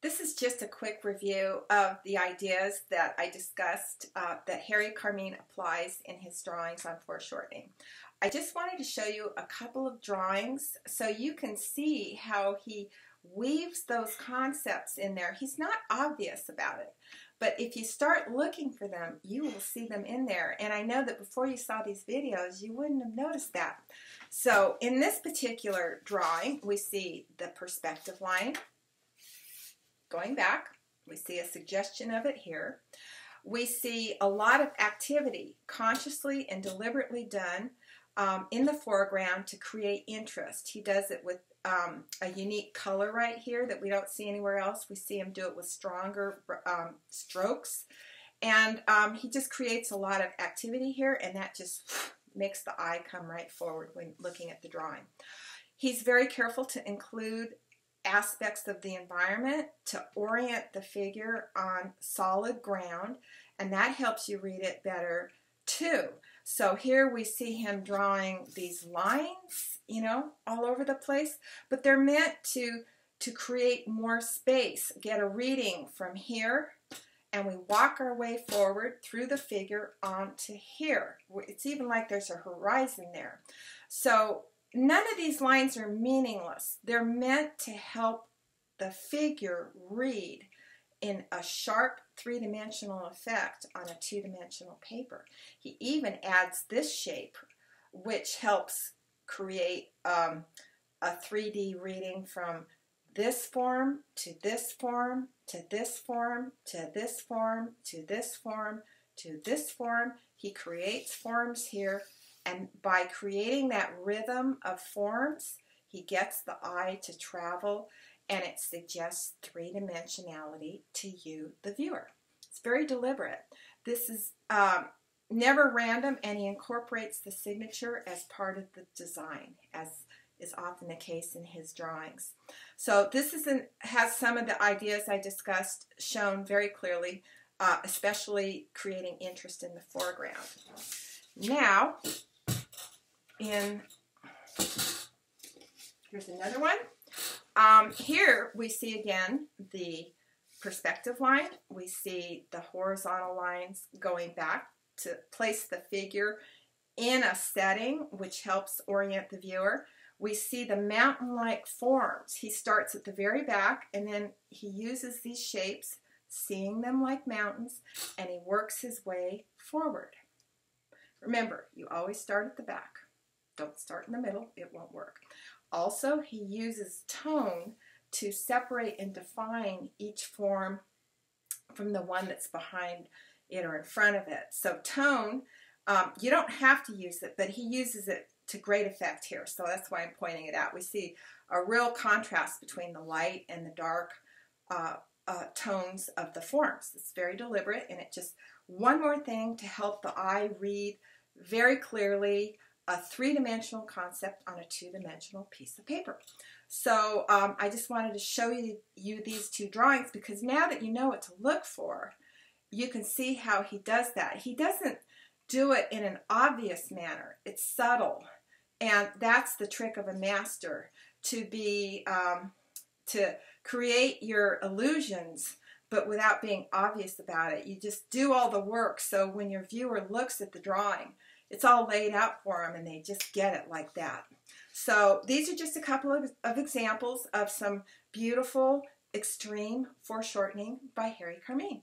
This is just a quick review of the ideas that I discussed uh, that Harry Carmean applies in his drawings on foreshortening. I just wanted to show you a couple of drawings so you can see how he weaves those concepts in there. He's not obvious about it, but if you start looking for them, you will see them in there. And I know that before you saw these videos, you wouldn't have noticed that. So in this particular drawing, we see the perspective line, going back. We see a suggestion of it here. We see a lot of activity consciously and deliberately done um, in the foreground to create interest. He does it with um, a unique color right here that we don't see anywhere else. We see him do it with stronger um, strokes. And um, he just creates a lot of activity here, and that just makes the eye come right forward when looking at the drawing. He's very careful to include aspects of the environment to orient the figure on solid ground, and that helps you read it better too. So here we see him drawing these lines, you know, all over the place, but they're meant to to create more space, get a reading from here, and we walk our way forward through the figure onto here. It's even like there's a horizon there. So none of these lines are meaningless. They're meant to help the figure read in a sharp three-dimensional effect on a two-dimensional paper. He even adds this shape, which helps create um, a 3D reading from this form to this form to this form to this form to this form to this form. He creates forms here and by creating that rhythm of forms, he gets the eye to travel and it suggests three dimensionality to you, the viewer. It's very deliberate. This is um, never random and he incorporates the signature as part of the design, as is often the case in his drawings. So this is an, has some of the ideas I discussed shown very clearly, uh, especially creating interest in the foreground. Now, here's another one. Um, here we see again the perspective line. We see the horizontal lines going back to place the figure in a setting which helps orient the viewer. We see the mountain-like forms. He starts at the very back and then he uses these shapes, seeing them like mountains, and he works his way forward. Remember, you always start at the back. Don't start in the middle, it won't work. Also, he uses tone to separate and define each form from the one that's behind it or in front of it. So tone, um, you don't have to use it, but he uses it to great effect here. So that's why I'm pointing it out. We see a real contrast between the light and the dark uh, uh, tones of the forms. It's very deliberate and it just, one more thing to help the eye read very clearly a three-dimensional concept on a two-dimensional piece of paper. So um, I just wanted to show you, you these two drawings because now that you know what to look for, you can see how he does that. He doesn't do it in an obvious manner. It's subtle. And that's the trick of a master, to be, um, to create your illusions but without being obvious about it. You just do all the work so when your viewer looks at the drawing, it's all laid out for them and they just get it like that. So these are just a couple of, of examples of some beautiful extreme foreshortening by Harry Carmean.